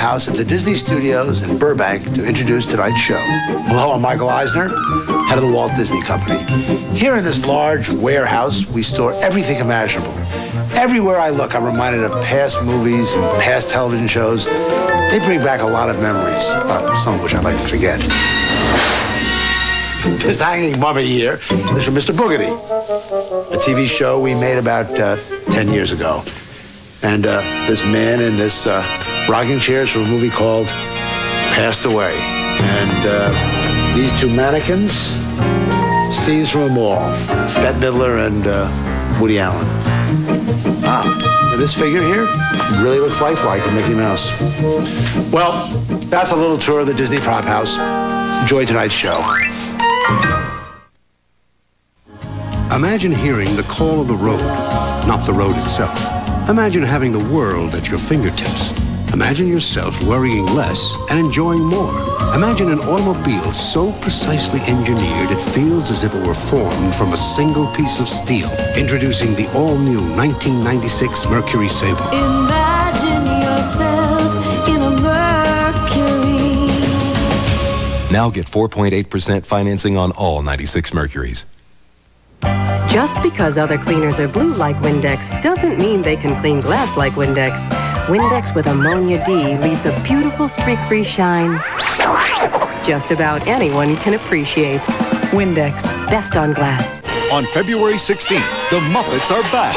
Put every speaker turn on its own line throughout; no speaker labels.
house at the Disney Studios in Burbank to introduce tonight's show. Hello, I'm Michael Eisner, head of the Walt Disney Company. Here in this large warehouse, we store everything imaginable. Everywhere I look, I'm reminded of past movies and past television shows. They bring back a lot of memories, uh, some of which I'd like to forget. This hanging mummy here is from Mr. Boogedy, a TV show we made about uh, 10 years ago. And uh, this man in this uh, rocking chairs from a movie called Passed Away. And uh, these two mannequins, scenes from a mall, Bette Midler and uh, Woody Allen. Ah, this figure here really looks lifelike a Mickey Mouse. Well, that's a little tour of the Disney Prop House. Enjoy tonight's show.
Imagine hearing the call of the road, not the road itself. Imagine having the world at your fingertips. Imagine yourself worrying less and enjoying more. Imagine an automobile so precisely engineered it feels as if it were formed from a single piece of steel. Introducing the all-new 1996 Mercury Sable.
Imagine yourself in a Mercury.
Now get 4.8% financing on all 96 Mercuries.
Just because other cleaners are blue like Windex doesn't mean they can clean glass like Windex. Windex with Ammonia D leaves a beautiful streak-free shine just about anyone can appreciate. Windex, best on glass.
On February 16th, the Muppets are back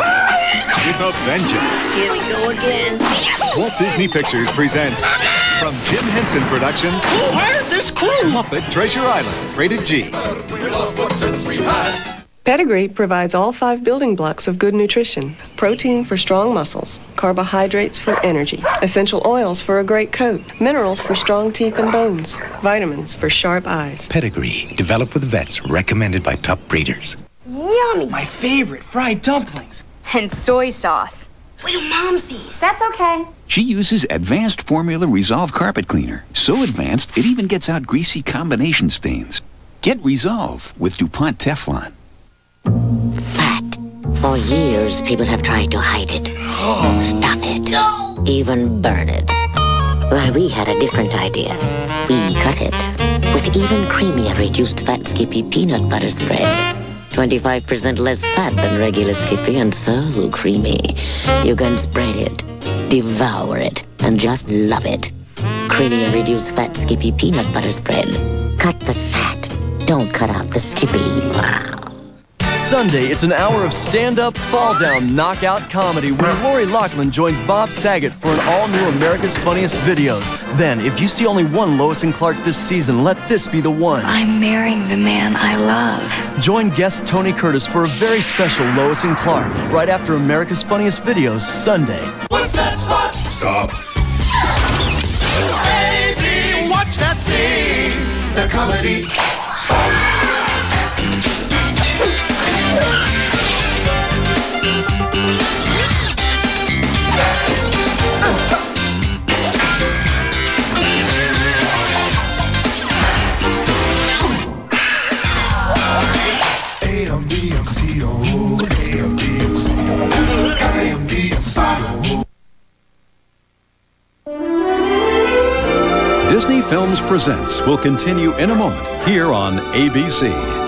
with a vengeance.
Here we go again.
Walt Disney Pictures presents from Jim Henson Productions.
Who hired this crew?
Muppet Treasure Island, rated G.
Pedigree provides all five building blocks of good nutrition protein for strong muscles, carbohydrates for energy, essential oils for a great coat, minerals for strong teeth and bones, vitamins for sharp eyes.
Pedigree, developed with vets, recommended by top breeders.
Yummy! My favorite, fried dumplings.
And soy sauce.
Wait till Mom sees.
That's okay.
She uses advanced formula Resolve carpet cleaner. So advanced, it even gets out greasy combination stains. Get Resolve with DuPont Teflon.
Fat. For years, people have tried to hide it, stuff it, even burn it. Well, we had a different idea. We cut it with even creamier reduced fat Skippy peanut butter spread. 25% less fat than regular Skippy and so creamy. You can spread it, devour it, and just love it. Creamier reduced fat Skippy peanut butter spread. Cut the fat. Don't cut out the Skippy. Wow.
Sunday, it's an hour of stand-up, fall-down, knockout comedy when Lori Loughlin joins Bob Saget for an all-new America's Funniest Videos. Then, if you see only one Lois and Clark this season, let this be the one.
I'm marrying the man I love.
Join guest Tony Curtis for a very special Lois and Clark right after America's Funniest Videos Sunday.
What's that spot? Stop. Baby, watch that scene. The comedy. Stop.
Disney Films Presents will continue in a moment here on ABC.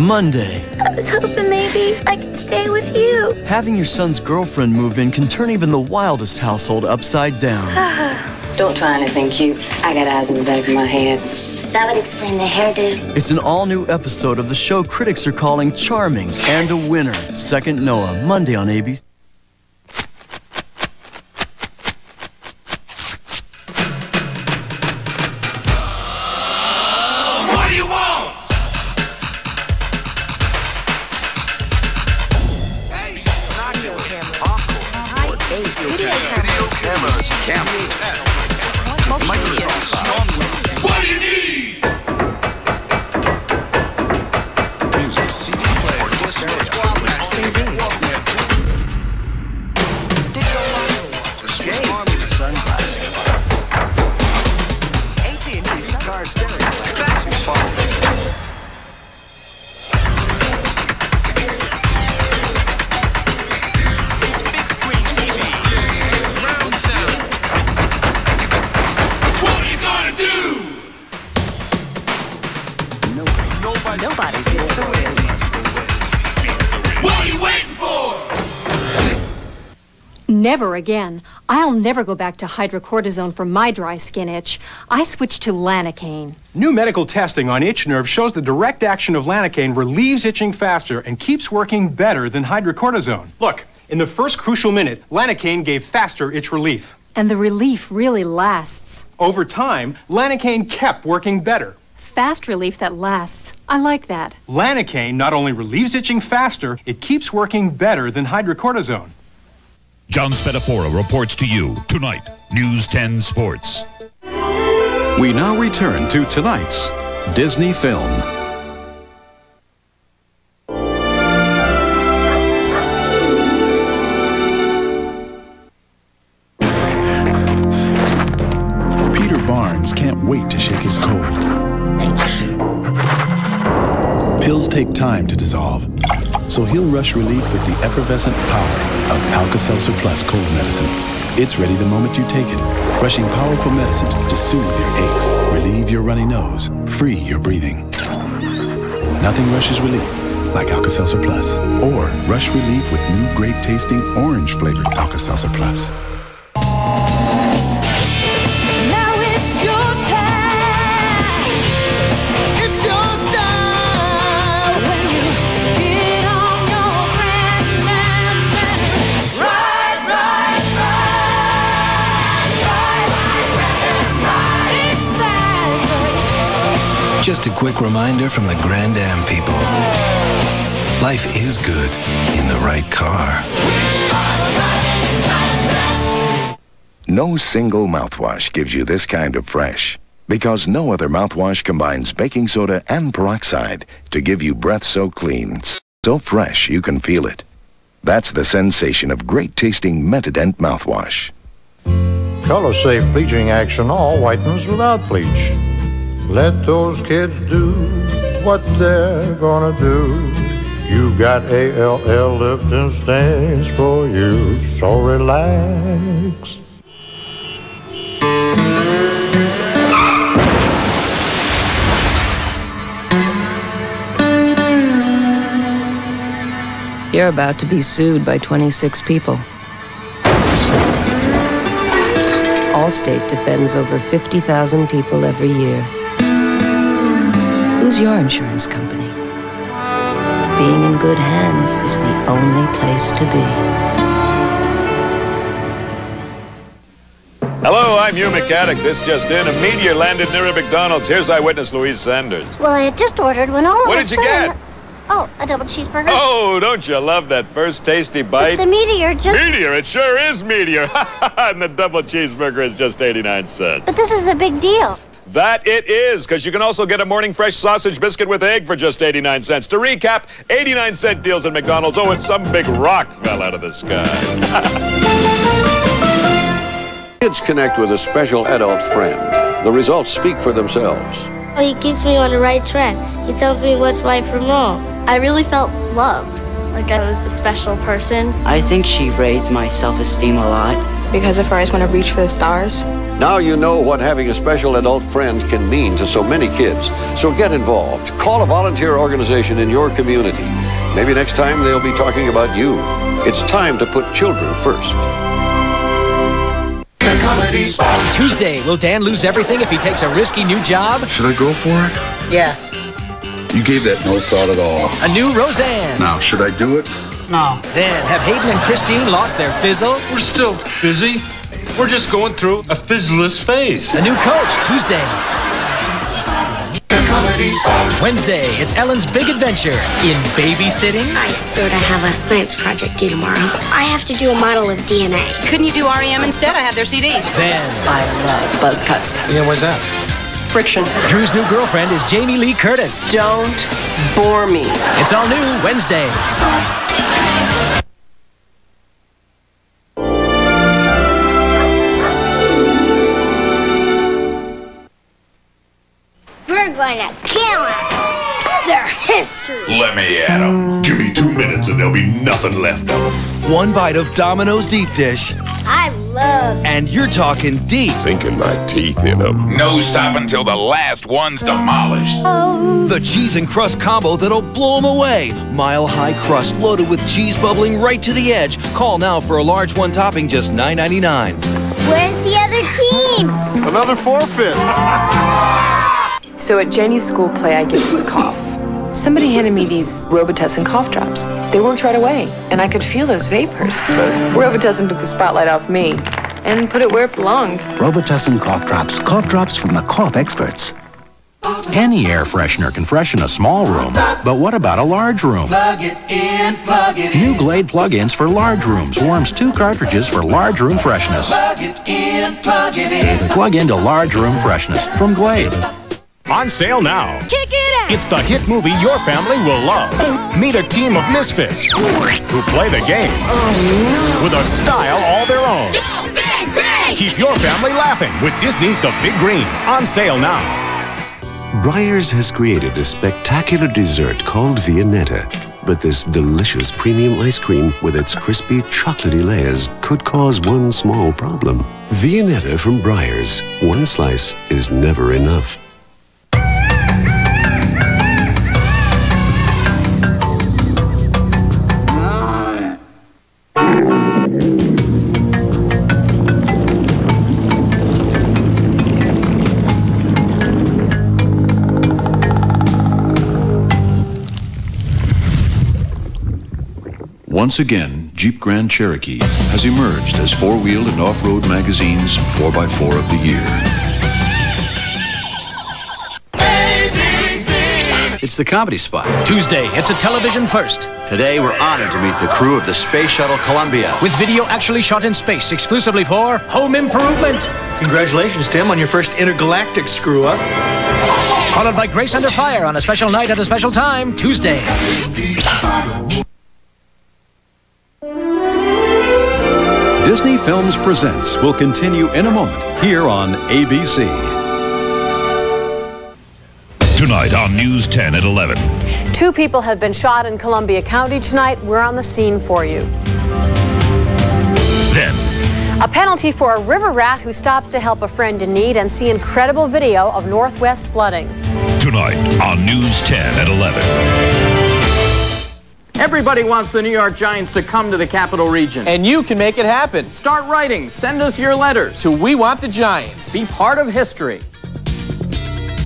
Monday.
I was hoping maybe I could stay with you.
Having your son's girlfriend move in can turn even the wildest household upside down.
Don't try anything cute. I got eyes in the back of my head.
That would explain the hairdo.
It's an all-new episode of the show critics are calling charming and a winner. Second Noah, Monday on ABC.
Nobody gets the way.
What are you waiting for?
Never again. I'll never go back to hydrocortisone for my dry skin itch. I switched to Lanacane.
New medical testing on itch nerve shows the direct action of Lanacane relieves itching faster and keeps working better than hydrocortisone. Look, in the first crucial minute, Lanacane gave faster itch relief.
And the relief really lasts.
Over time, Lanacane kept working better.
Fast relief that lasts. I like that.
Lanacane not only relieves itching faster, it keeps working better than hydrocortisone.
John Spadafora reports to you tonight, News 10 Sports.
We now return to tonight's Disney film.
Peter Barnes can't wait to shake his cold. Pills take time to dissolve, so he'll rush relief with the effervescent power of Alka-Seltzer Plus cold medicine. It's ready the moment you take it, rushing powerful medicines to soothe your aches, relieve your runny nose, free your breathing. Nothing rushes relief like Alka-Seltzer Plus, or rush relief with new great tasting orange flavored Alka-Seltzer Plus.
Just a quick reminder from the Grand Am people. Life is good in the right car.
No single mouthwash gives you this kind of fresh. Because no other mouthwash combines baking soda and peroxide to give you breath so clean, so fresh you can feel it. That's the sensation of great tasting Mentadent mouthwash.
Color Safe Bleaching Action all whitens without bleach. Let those kids do what they're gonna do. You got ALL lifting stains for you, so relax.
You're about to be sued by 26 people. Allstate defends over 50,000 people every year. Who's your insurance company? Being in good hands is the only place to be.
Hello, I'm Hugh McCaddock. This just in. A meteor landed near a McDonald's. Here's eyewitness Louise Sanders.
Well, I had just ordered when all
What
of a
did you
sudden...
get?
Oh, a double cheeseburger.
Oh, don't you love that first tasty bite?
The meteor just...
Meteor, it sure is meteor. and the double cheeseburger is just 89 cents.
But this is a big deal.
That it is, because you can also get a morning fresh sausage biscuit with egg for just 89 cents. To recap, 89 cent deals at McDonald's. Oh, and some big rock fell out of the sky.
Kids connect with a special adult friend. The results speak for themselves.
Oh, he keeps me on the right track. He tells me what's right from wrong. I really felt loved, like I was a special person.
I think she raised my self-esteem a lot.
Because if I always want to reach for the stars.
Now you know what having a special adult friend can mean to so many kids. So get involved. Call a volunteer organization in your community. Maybe next time they'll be talking about you. It's time to put children first.
Tuesday, will Dan lose everything if he takes a risky new job?
Should I go for it?
Yes.
You gave that no thought at all.
A new Roseanne.
Now, should I do it?
No. Then, have Hayden and Christine lost their fizzle?
We're still busy. We're just going through a fizzless phase.
A new coach, Tuesday. Wednesday, it's Ellen's big adventure in babysitting.
I sort of have a science project due tomorrow. I have to do a model of DNA.
Couldn't you do REM instead? I have their CDs.
Then,
I love buzz cuts.
Yeah, what's that?
Friction.
Drew's new girlfriend is Jamie Lee Curtis.
Don't bore me.
It's all new Wednesday.
Going to kill them. They're history.
Let me at them. Give me two minutes and there'll be nothing left of them.
One bite of Domino's deep dish.
I love.
And you're talking deep.
Sinking my teeth in them.
No stop until the last one's demolished.
Oh.
The cheese and crust combo that'll blow them away. Mile high crust loaded with cheese bubbling right to the edge. Call now for a large one topping just $9.99.
Where's the other team?
Another forfeit.
So at Jenny's school play, I get this cough. Somebody handed me these Robitussin cough drops. They worked right away, and I could feel those vapors. But Robitussin took the spotlight off me and put it where it belonged.
Robitussin cough drops. Cough drops from the cough experts. Any air freshener can freshen a small room, but what about a large room?
Plug it in, plug it
New Glade plug-ins for large rooms warms two cartridges for large room freshness.
Plug it in, plug it in.
Plug into large room freshness from Glade.
On sale now.
Kick it out!
It's the hit movie your family will love. Meet a team of misfits who play the game with a style all their own. Keep your family laughing with Disney's The Big Green. On sale now.
Breyers has created a spectacular dessert called Viennetta. But this delicious premium ice cream with its crispy, chocolatey layers could cause one small problem. Viennetta from Breyers. One slice is never enough.
Once again, Jeep Grand Cherokee has emerged as four-wheel and off-road magazine's 4x4 of the year.
It's the comedy spot.
Tuesday, it's a television first.
Today, we're honored to meet the crew of the Space Shuttle Columbia.
With video actually shot in space exclusively for Home Improvement.
Congratulations, Tim, on your first intergalactic screw up.
Followed by Grace Under Fire on a special night at a special time, Tuesday.
Disney Films Presents will continue in a moment here on ABC. Tonight on News 10 at 11.
Two people have been shot in Columbia County tonight. We're on the scene for you.
Then,
A penalty for a river rat who stops to help a friend in need and see incredible video of Northwest flooding.
tonight on News 10 at 11.
Everybody wants the New York Giants to come to the capital region.
And you can make it happen.
Start writing. Send us your letters.
To We Want the Giants.
Be part of history.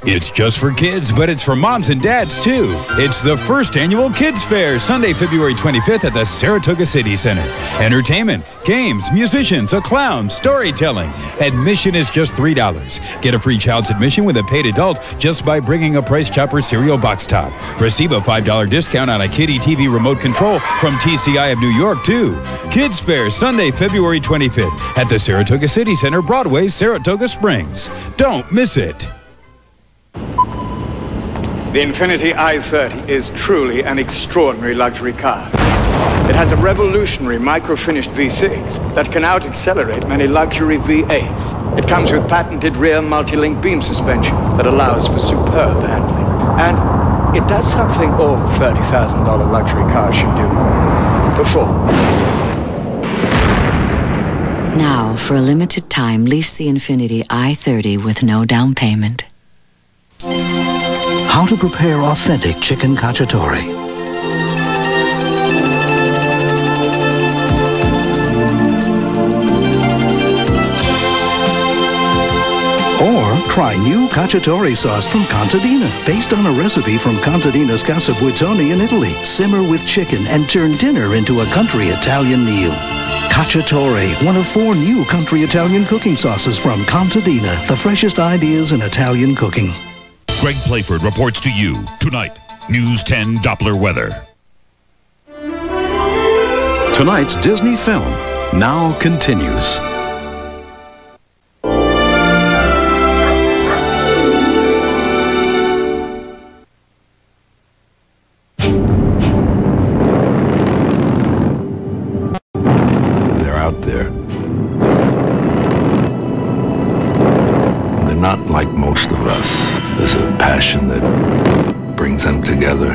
It's just for kids, but it's for moms and dads too. It's the first annual Kids Fair, Sunday, February 25th at the Saratoga City Center. Entertainment, games, musicians, a clown, storytelling. Admission is just $3. Get a free child's admission with a paid adult just by bringing a Price Chopper cereal box top. Receive a $5 discount on a Kitty TV remote control from TCI of New York too. Kids Fair, Sunday, February 25th at the Saratoga City Center, Broadway, Saratoga Springs. Don't miss it.
The Infiniti i30 is truly an extraordinary luxury car. It has a revolutionary micro-finished V6 that can out-accelerate many luxury V8s. It comes with patented rear multi-link beam suspension that allows for superb handling. And it does something all $30,000 luxury cars should do. Perform.
Now, for a limited time, lease the Infiniti i30 with no down payment.
How to prepare authentic chicken cacciatore. Or try new cacciatore sauce from Contadina, based on a recipe from Contadina's Casa Buitoni in Italy. Simmer with chicken and turn dinner into a country Italian meal. Cacciatore, one of four new country Italian cooking sauces from Contadina, the freshest ideas in Italian cooking.
Greg Playford reports to you tonight. News 10 Doppler weather. Tonight's Disney film now continues.
not like most of us. There's a passion that brings them together,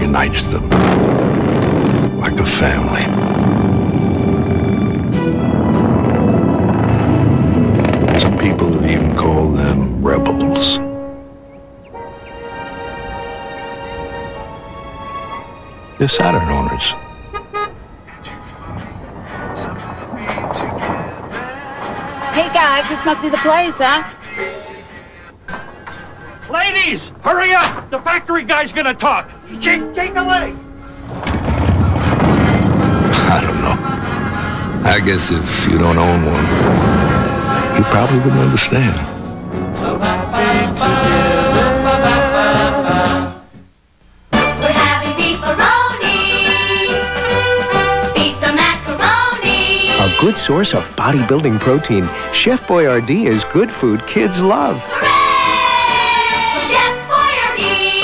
unites them like a family.
Some people have even called them rebels. They're Saturn owners.
Hey this must be the place, huh?
Ladies, hurry up! The factory guy's gonna talk. Shake, shake a leg.
I don't know. I guess if you don't own one, you probably wouldn't understand.
Good source of bodybuilding protein, Chef Boyardee is good food kids love.
Chef Boyardee.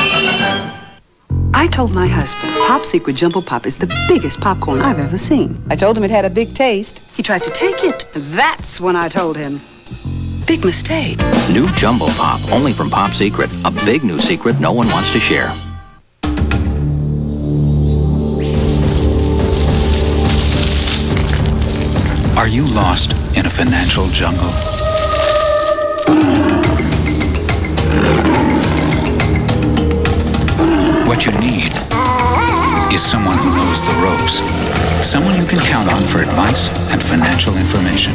I told my husband Pop Secret Jumbo Pop is the biggest popcorn I've ever seen. I told him it had a big taste. He tried to take it. That's when I told him. Big mistake.
New Jumbo Pop, only from Pop Secret. A big new secret no one wants to share. Are you lost in a financial jungle? What you need is someone who knows the ropes. Someone you can count on for advice and financial information.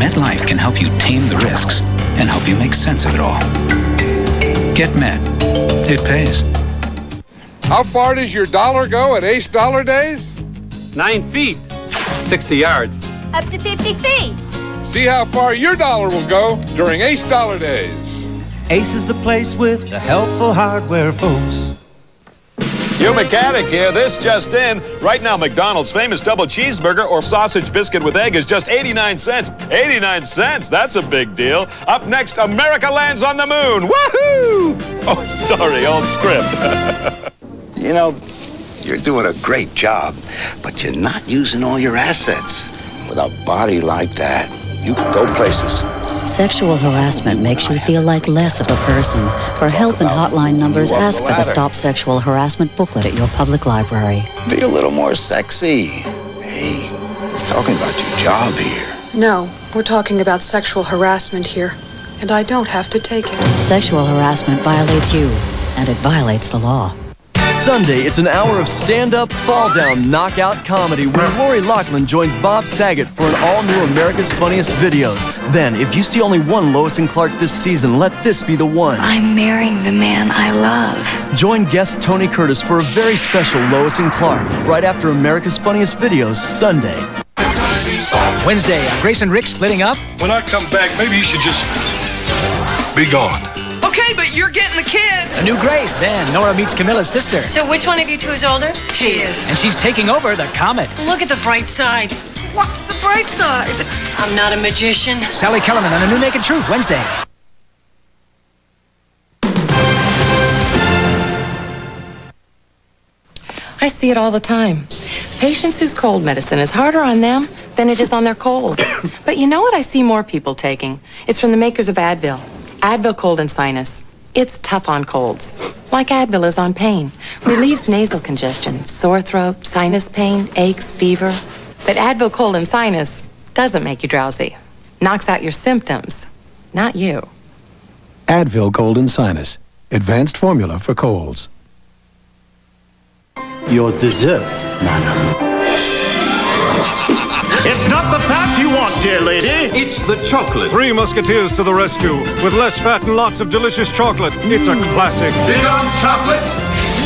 MetLife can help you tame the risks and help you make sense of it all. Get Met. It pays.
How far does your dollar go at Ace Dollar Days?
Nine feet, 60 yards.
Up to 50 feet.
See how far your dollar will go during Ace Dollar Days.
Ace is the place with the helpful hardware folks.
You mechanic here, this just in. Right now, McDonald's famous double cheeseburger or sausage biscuit with egg is just 89 cents. 89 cents, that's a big deal. Up next, America lands on the moon. Woohoo! Oh, sorry, old script.
You know, you're doing a great job, but you're not using all your assets. With a body like that, you could go places.
Sexual harassment makes you feel like less of a person. For help and hotline numbers, ask for the Stop Sexual Harassment booklet at your public library.
Be a little more sexy. Hey, we're talking about your job here.
No, we're talking about sexual harassment here, and I don't have to take it.
Sexual harassment violates you, and it violates the law.
Sunday, it's an hour of stand-up, fall-down, knockout comedy when Lori Loughlin joins Bob Saget for an all-new America's Funniest Videos. Then, if you see only one Lois and Clark this season, let this be the one.
I'm marrying the man I love.
Join guest Tony Curtis for a very special Lois and Clark right after America's Funniest Videos Sunday.
Wednesday, are Grace and Rick splitting up?
When I come back, maybe you should just be gone.
Okay, but you're getting the kids.
A new Grace, then Nora meets Camilla's sister.
So which one of you two is older? She is.
And she's taking over the Comet.
Look at the bright side.
What's the bright side?
I'm not a magician.
Sally Kellerman on A New Naked Truth, Wednesday.
I see it all the time. Patients whose cold medicine is harder on them than it is on their cold. but you know what I see more people taking? It's from the makers of Advil. Advil Cold and Sinus. It's tough on colds, like Advil is on pain. Relieves nasal congestion, sore throat, sinus pain, aches, fever. But Advil Cold and Sinus doesn't make you drowsy. Knocks out your symptoms, not you.
Advil Cold and Sinus. Advanced formula for colds.
Your dessert, madam.
It's not the fat you want, dear lady.
It's the chocolate.
Three Musketeers to the rescue. With less fat and lots of delicious chocolate. It's a classic.
Big on chocolate,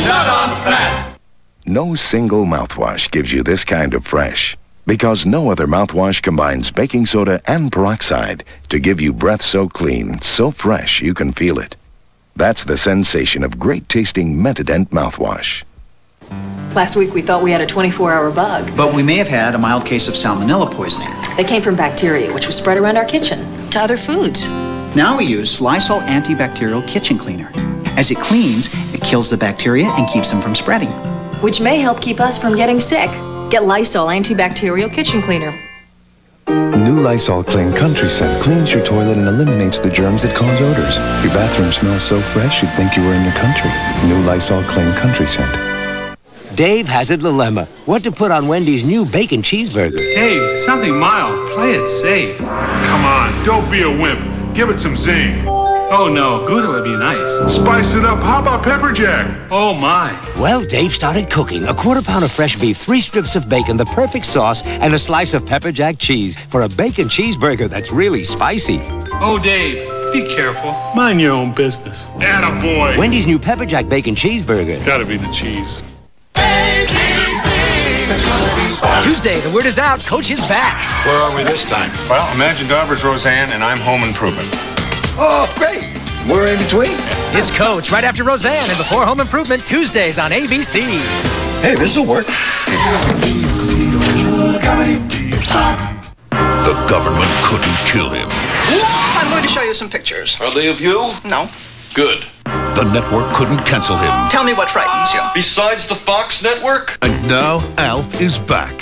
not on fat.
No single mouthwash gives you this kind of fresh. Because no other mouthwash combines baking soda and peroxide to give you breath so clean, so fresh you can feel it. That's the sensation of great tasting Mentadent mouthwash.
Last week we thought we had a 24-hour bug.
But we may have had a mild case of salmonella poisoning.
They came from bacteria, which was spread around our kitchen to other foods.
Now we use Lysol antibacterial kitchen cleaner. As it cleans, it kills the bacteria and keeps them from spreading.
Which may help keep us from getting sick. Get Lysol antibacterial kitchen cleaner.
New Lysol Clean Country Scent cleans your toilet and eliminates the germs that cause odors. Your bathroom smells so fresh you'd think you were in the country. New Lysol Clean Country Scent.
Dave has a dilemma. What to put on Wendy's new bacon cheeseburger?
Dave, something mild. Play it safe.
Come on, don't be a wimp. Give it some zing.
Oh no, Gouda would be nice. Spice it up. How about pepper jack? Oh my.
Well, Dave started cooking. A quarter pound of fresh beef, three strips of bacon, the perfect sauce, and a slice of pepper jack cheese for a bacon cheeseburger that's really spicy.
Oh, Dave, be careful. Mind your own business. Atta boy.
Wendy's new pepper jack bacon cheeseburger.
Gotta be the cheese.
Tuesday, the word is out. Coach is back.
Where are we this time?
Well, Imagine Dauber's Roseanne, and I'm Home Improvement.
Oh, great. We're in between.
It's Coach right after Roseanne and before Home Improvement Tuesdays on ABC.
Hey, this'll work.
The government couldn't kill him.
I'm going to show you some pictures.
Are they of you?
No.
Good. The network couldn't cancel him.
Tell me what frightens you.
Besides the Fox network? And now Alf is back.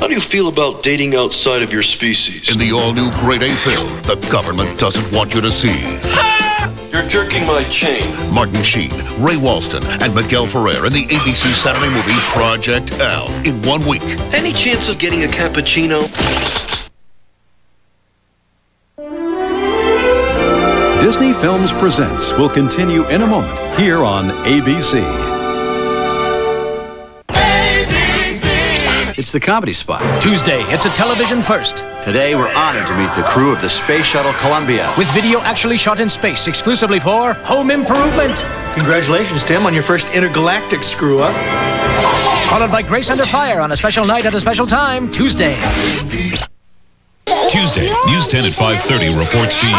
How do you feel about dating outside of your species?
In the all-new Grade A film, the government doesn't want you to see.
You're jerking my chain.
Martin Sheen, Ray Walston, and Miguel Ferrer in the ABC Saturday movie Project Alf in one week.
Any chance of getting a cappuccino?
Disney Films Presents will continue in a moment here on ABC.
It's the comedy spot.
Tuesday, it's a television first.
Today, we're honored to meet the crew of the Space Shuttle Columbia.
With video actually shot in space exclusively for Home Improvement.
Congratulations, Tim, on your first intergalactic screw up.
Followed by Grace Under Fire on a special night at a special time, Tuesday.
Tuesday, News 10 at 5:30 reports to you.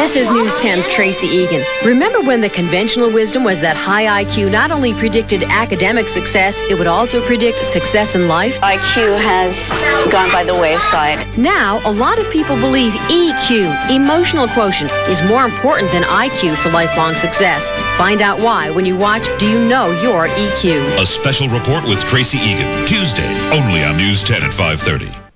This is News 10's Tracy Egan. Remember when the conventional wisdom was that high IQ not only predicted academic success, it would also predict success in life?
IQ has gone by the wayside.
Now, a lot of people believe EQ, emotional quotient, is more important than IQ for lifelong success. Find out why when you watch Do You Know Your EQ?
A special report with Tracy Egan, Tuesday, only on News 10 at 5:30.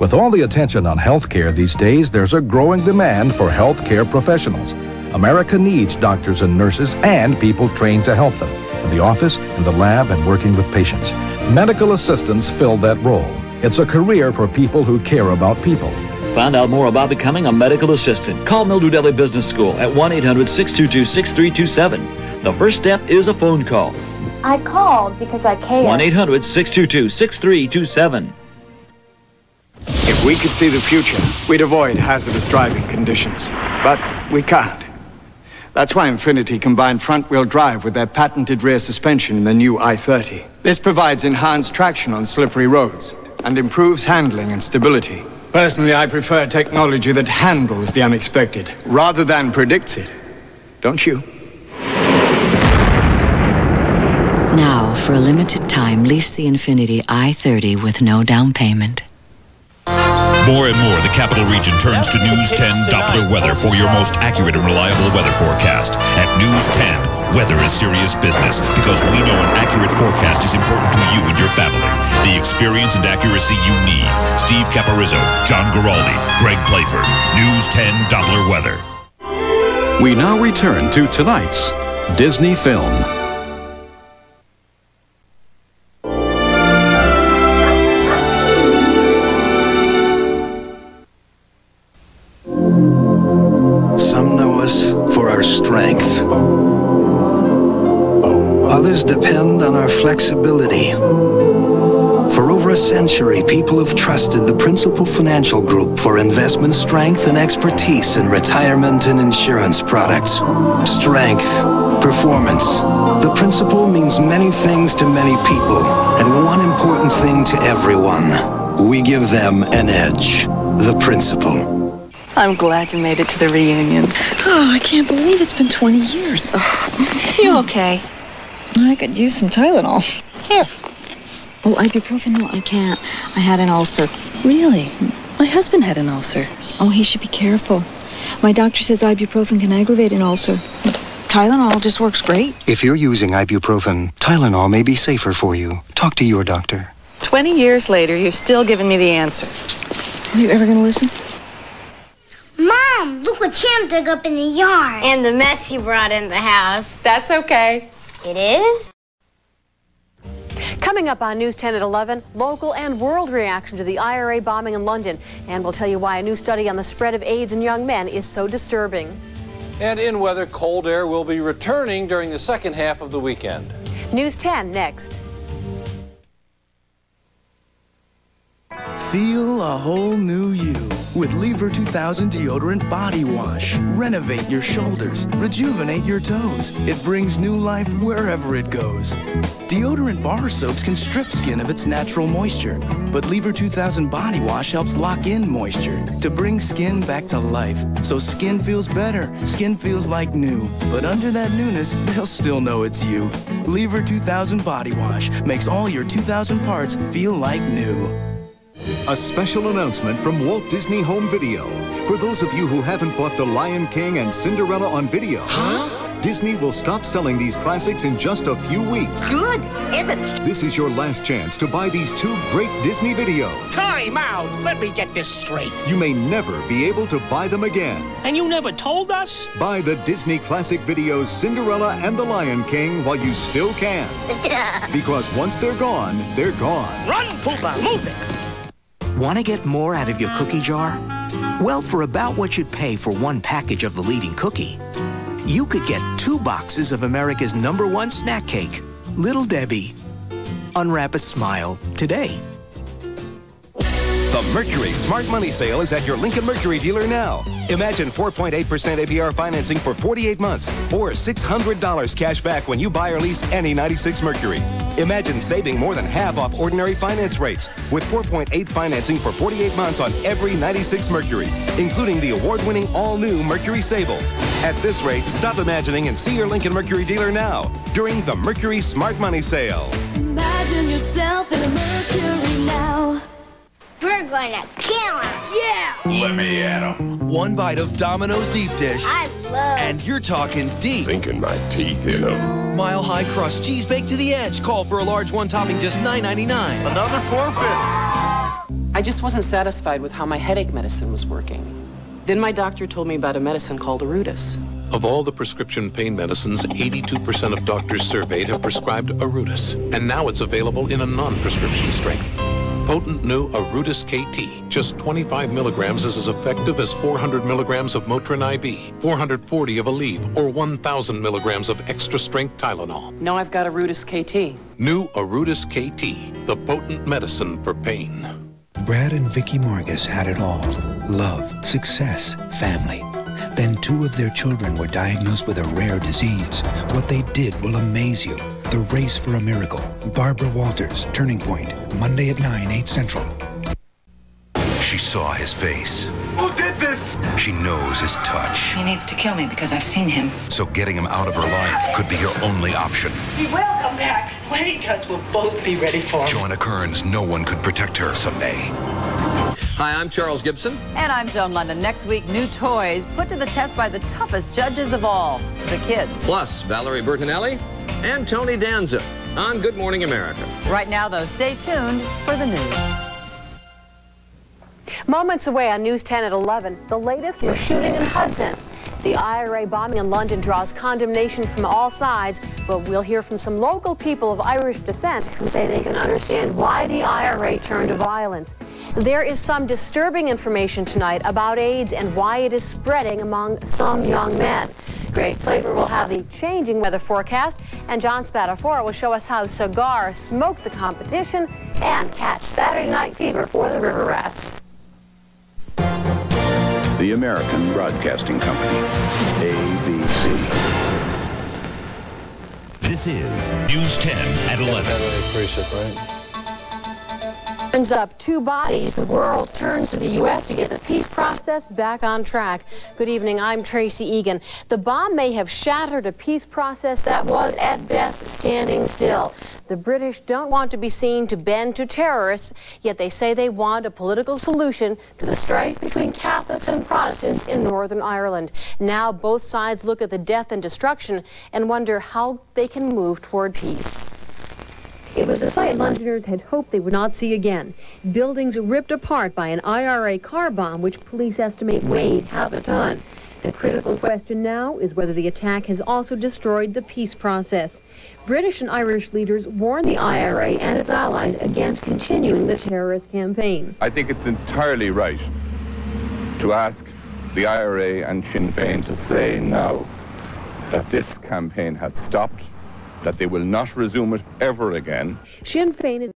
With all the attention on healthcare these days, there's a growing demand for healthcare professionals. America needs doctors and nurses and people trained to help them in the office, in the lab, and working with patients. Medical assistants fill that role. It's a career for people who care about people.
Find out more about becoming a medical assistant. Call Mildred Elley Business School at 1 800 622 6327. The first step is a phone call.
I called because I care.
1 800 622 6327.
If we could see the future, we'd avoid hazardous driving conditions. But we can't. That's why Infiniti combined front-wheel drive with their patented rear suspension in the new i30. This provides enhanced traction on slippery roads and improves handling and stability. Personally, I prefer technology that handles the unexpected rather than predicts it. Don't you?
Now, for a limited time, lease the Infiniti i30 with no down payment.
More and more, the capital region turns to News 10 Doppler weather for your most accurate and reliable weather forecast. At News 10, weather is serious business because we know an accurate forecast is important to you and your family. The experience and accuracy you need. Steve Caporizzo, John Giraldi, Greg Playford. News 10 Doppler weather.
We now return to tonight's Disney film.
For investment strength and expertise in retirement and insurance products. Strength, performance. The Principal means many things to many people, and one important thing to everyone. We give them an edge. The Principal.
I'm glad you made it to the reunion.
Oh, I can't believe it's been 20 years. Oh.
You okay?
I could use some Tylenol.
Here.
Oh, ibuprofen? No, I can't. I had an ulcer.
Really? My husband had an ulcer.
Oh, he should be careful. My doctor says ibuprofen can aggravate an ulcer. Tylenol just works great.
If you're using ibuprofen, Tylenol may be safer for you. Talk to your doctor.
20 years later, you're still giving me the answers.
Are you ever going to listen?
Mom, look what Champ dug up in the yard.
And the mess he brought in the house.
That's okay.
It is?
Coming up on News 10 at 11, local and world reaction to the IRA bombing in London. And we'll tell you why a new study on the spread of AIDS in young men is so disturbing.
And in weather, cold air will be returning during the second half of the weekend.
News 10 next.
Feel a whole new you with Lever 2000 deodorant body wash. Renovate your shoulders, rejuvenate your toes. It brings new life wherever it goes. Deodorant bar soaps can strip skin of its natural moisture, but Lever 2000 body wash helps lock in moisture to bring skin back to life. So skin feels better, skin feels like new. But under that newness, they'll still know it's you. Lever 2000 body wash makes all your 2000 parts feel like new.
A special announcement from Walt Disney Home Video. For those of you who haven't bought The Lion King and Cinderella on video, huh? Disney will stop selling these classics in just a few weeks.
Good heavens!
This is your last chance to buy these two great Disney videos.
Time out! Let me get this straight.
You may never be able to buy them again.
And you never told us?
Buy the Disney classic videos Cinderella and The Lion King while you still can. because once they're gone, they're gone.
Run, Pumbaa! Move it!
Want to get more out of your cookie jar? Well, for about what you'd pay for one package of the leading cookie, you could get two boxes of America's number one snack cake, Little Debbie. Unwrap a smile today.
The Mercury Smart Money Sale is at your Lincoln Mercury dealer now. Imagine 4.8% APR financing for 48 months or $600 cash back when you buy or lease any 96 Mercury. Imagine saving more than half off ordinary finance rates with 4.8 financing for 48 months on every 96 Mercury, including the award-winning all-new Mercury Sable. At this rate, stop imagining and see your Lincoln Mercury dealer now during the Mercury Smart Money Sale.
Imagine yourself in a Mercury.
We're going to kill him. Yeah.
Let me at him.
One bite of Domino's deep dish.
I love.
And you're talking deep.
Sinking my teeth in them.
Mile high crust cheese baked to the edge. Call for a large one topping just $9.99.
Another forfeit.
I just wasn't satisfied with how my headache medicine was working. Then my doctor told me about a medicine called Orudis.
Of all the prescription pain medicines, 82% of doctors surveyed have prescribed Orudis, and now it's available in a non-prescription strength. Potent new Orudis KT, just 25 milligrams is as effective as 400 milligrams of Motrin IB, 440 of Aleve, or 1,000 milligrams of extra strength Tylenol.
Now I've got Orudis KT.
New Orudis KT, the potent medicine for pain.
Brad and Vicky Margus had it all love, success, family. Then two of their children were diagnosed with a rare disease. What they did will amaze you. The Race for a Miracle. Barbara Walters, Turning Point, Monday at 9, 8 Central.
She saw his face.
Who did this?
She knows his touch.
He needs to kill me because I've seen him.
So getting him out of her life could be her only option.
He will come back. When he does, we'll both be ready for him.
Joanna Kerns, no one could protect her someday.
Hi, I'm Charles Gibson.
And I'm Joan Lunden. Next week, new toys put to the test by the toughest judges of all, the kids.
Plus, Valerie Bertinelli and Tony Danza on Good Morning America.
Right now, though, stay tuned for the news.
Moments away on News 10 at 11, the latest we're shooting in Hudson. The IRA bombing in London draws condemnation from all sides, but we'll hear from some local people of Irish descent who say they can understand why the IRA turned to violence. There is some disturbing information tonight about AIDS and why it is spreading among some young men. Greg Playford will have the changing weather forecast, and John Spadafora will show us how Cigar smoked the competition and catch Saturday Night Fever for the River Rats.
The American Broadcasting Company, ABC.
This is News 10 at 11.
Turns up two bodies. The world turns to the U.S. to get the peace process back on track. Good evening. I'm Tracy Egan. The bomb may have shattered a peace process that was, at best, standing still. The British don't want to be seen to bend to terrorists, yet they say they want a political solution to the strife between Catholics and Protestants in Northern Ireland. Now both sides look at the death and destruction and wonder how they can move toward peace. It was a sight Londoners had hoped they would not see again. Buildings ripped apart by an IRA car bomb, which police estimate weighed half a ton. The critical question now is whether the attack has also destroyed the peace process. British and Irish leaders warned the IRA and its allies against continuing the terrorist campaign.
I think it's entirely right to ask the IRA and Sinn Féin to say now that this campaign has stopped, that they will not resume it ever again.
Sinn Féin